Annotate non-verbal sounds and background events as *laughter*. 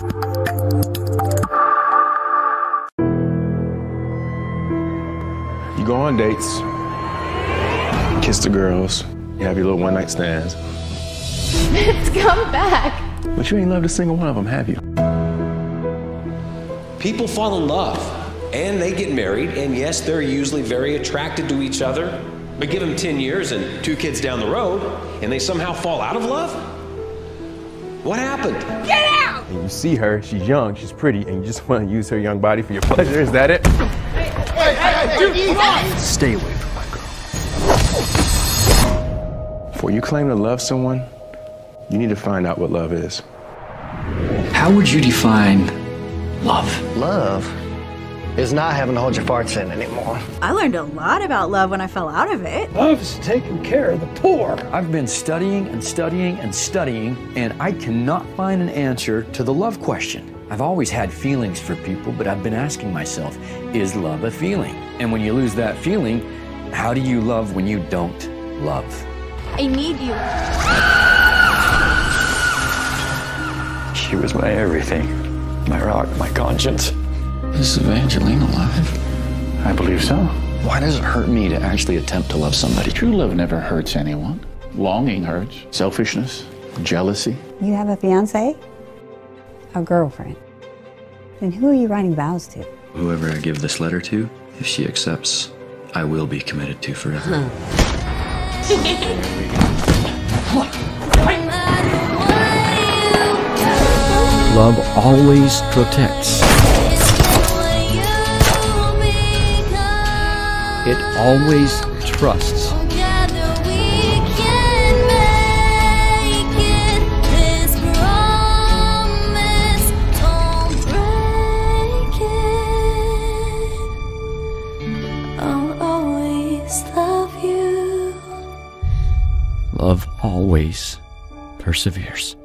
You go on dates, kiss the girls, you have your little one night stands. It's come back. But you ain't loved a single one of them, have you? People fall in love and they get married, and yes, they're usually very attracted to each other. But give them 10 years and two kids down the road, and they somehow fall out of love? What happened? Get out! And you see her, she's young, she's pretty, and you just *laughs* want to use her young body for your pleasure. Is that it? Stay away from my girl. Before you claim to love someone, you need to find out what love is. How would you define love? Love is not having to hold your farts in anymore. I learned a lot about love when I fell out of it. Love's taking care of the poor. I've been studying and studying and studying, and I cannot find an answer to the love question. I've always had feelings for people, but I've been asking myself, is love a feeling? And when you lose that feeling, how do you love when you don't love? I need you. She was my everything, my rock, my conscience. Is Evangeline alive? I believe so. Why does it hurt me to actually attempt to love somebody? True love never hurts anyone. Longing hurts. Selfishness, jealousy. You have a fiance? A girlfriend? Then who are you writing vows to? Whoever I give this letter to, if she accepts, I will be committed to forever. *laughs* *laughs* Love always protects. It always trusts. Love always perseveres.